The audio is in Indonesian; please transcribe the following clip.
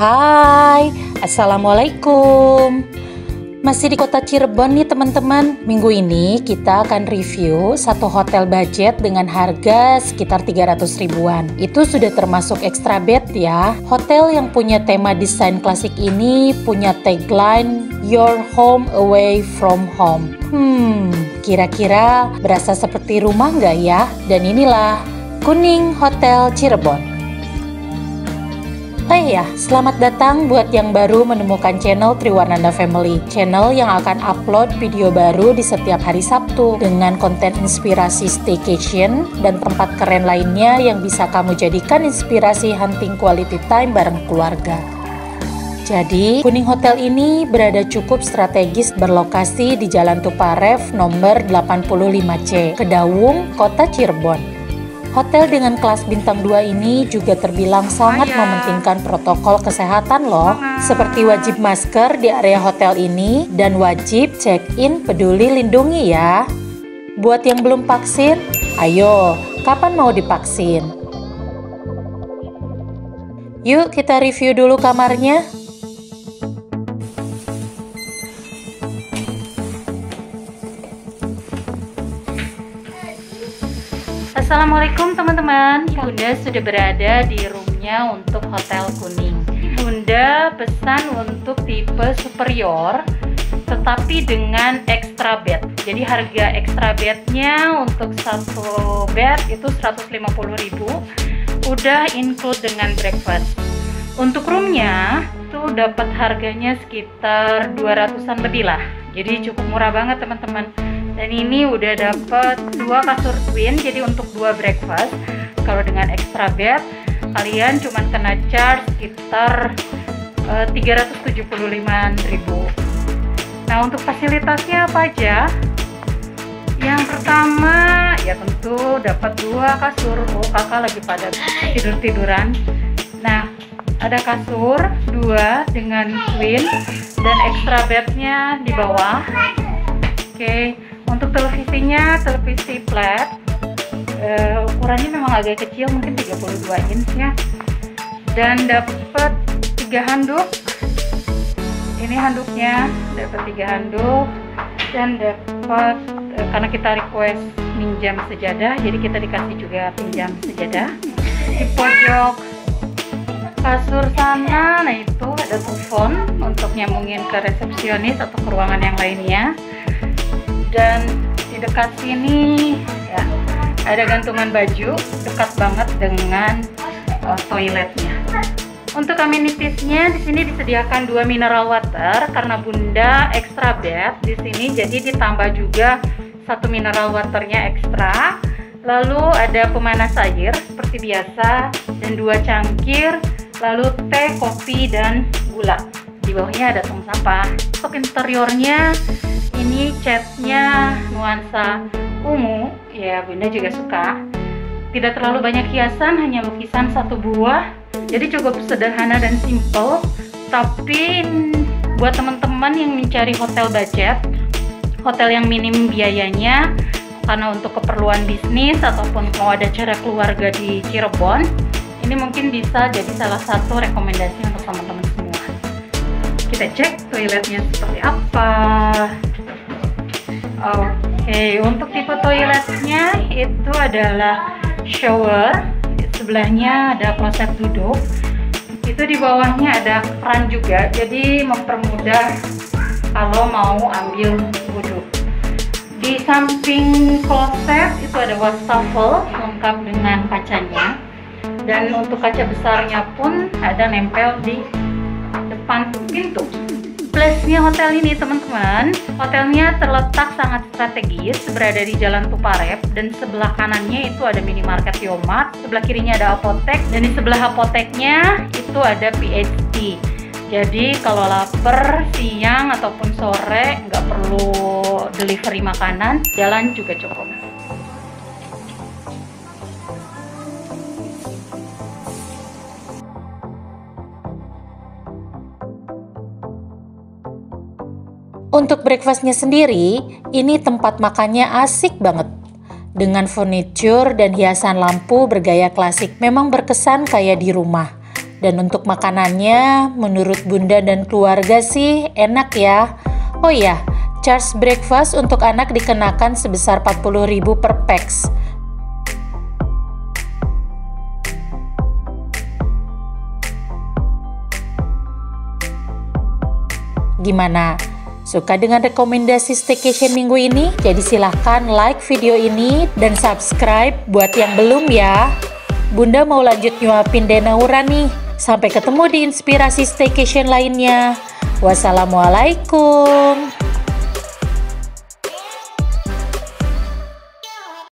Hai, Assalamualaikum. Masih di kota Cirebon nih teman-teman. Minggu ini kita akan review satu hotel budget dengan harga sekitar 300 ribuan. Itu sudah termasuk extra bed ya. Hotel yang punya tema desain klasik ini punya tagline Your home away from home. Hmm, kira-kira berasa seperti rumah nggak ya? Dan inilah Kuning Hotel Cirebon Oh iya, selamat datang buat yang baru menemukan channel Triwananda Family. Channel yang akan upload video baru di setiap hari Sabtu dengan konten inspirasi staycation dan tempat keren lainnya yang bisa kamu jadikan inspirasi hunting quality time bareng keluarga. Jadi, Kuning Hotel ini berada cukup strategis berlokasi di Jalan Tuparev nomor 85C, Kedawung, Kota Cirebon. Hotel dengan kelas bintang 2 ini juga terbilang sangat mementingkan protokol kesehatan loh, seperti wajib masker di area hotel ini dan wajib check-in peduli lindungi ya. Buat yang belum vaksin, ayo, kapan mau divaksin? Yuk kita review dulu kamarnya. Assalamualaikum teman-teman. Bunda sudah berada di roomnya untuk Hotel Kuning. Bunda pesan untuk tipe superior tetapi dengan extra bed. Jadi harga extra bednya untuk satu bed itu 150.000 udah include dengan breakfast. Untuk roomnya tuh dapat harganya sekitar 200an lebih lah. Jadi cukup murah banget teman-teman dan ini udah dapat dua kasur twin jadi untuk dua breakfast. Kalau dengan extra bed kalian cuma kena charge sekitar uh, 375.000 nah untuk fasilitasnya apa aja? Yang pertama ya tentu dapat dua kasur. Oh kakak lagi pada tidur tiduran nah ada kasur dua dengan twin dan extra bednya di bawah. Oke okay untuk televisinya televisi flat uh, ukurannya memang agak kecil mungkin 32 inch ya. Dan dapat tiga handuk. Ini handuknya dapat tiga handuk. Dan dapat uh, karena kita request minjam sejadah jadi kita dikasih juga pinjam sejadah. Di pojok kasur sana nah itu ada telepon untuk nyambungin ke resepsionis atau ke ruangan yang lainnya dan di dekat sini ya ada gantungan baju dekat banget dengan uh, toiletnya. Untuk amenitiesnya di sini disediakan dua mineral water karena bunda extra bed di sini jadi ditambah juga satu mineral waternya ekstra. Lalu ada pemanas air seperti biasa dan dua cangkir, lalu teh, kopi dan gula. Di bawahnya ada tong sampah. Untuk interiornya ini catnya nuansa ungu. Ya bunda juga suka. Tidak terlalu banyak hiasan hanya lukisan satu buah. Jadi cukup sederhana dan simple. Tapi buat teman-teman yang mencari hotel budget hotel yang minim biayanya karena untuk keperluan bisnis ataupun mau ada acara keluarga di Cirebon ini mungkin bisa jadi salah satu rekomendasi untuk teman-teman kita cek toiletnya seperti apa Oke, okay. untuk tipe toiletnya itu adalah shower. Sebelahnya ada kloset duduk. Itu di bawahnya ada keran juga, jadi mempermudah kalau mau ambil wudhu. Di samping kloset itu ada wastafel lengkap dengan kacanya. Dan untuk kaca besarnya pun ada nempel di depan pintu. Plusnya hotel ini teman-teman. Hotelnya terletak sangat strategis berada di jalan Tuparep dan sebelah kanannya itu ada minimarket Yomart sebelah kirinya ada apotek dan di sebelah apoteknya itu ada PhD jadi kalau lapar siang ataupun sore nggak perlu delivery makanan jalan juga cukup Untuk breakfastnya sendiri, ini tempat makannya asik banget. Dengan furniture dan hiasan lampu bergaya klasik memang berkesan kayak di rumah. Dan untuk makanannya, menurut Bunda dan keluarga sih enak ya. Oh ya, charge breakfast untuk anak dikenakan sebesar 40.000 per pax. Gimana? Suka dengan rekomendasi staycation minggu ini? Jadi silahkan like video ini dan subscribe buat yang belum ya. Bunda mau lanjut nyuapin Denaura nih. Sampai ketemu di inspirasi staycation lainnya. Wassalamualaikum.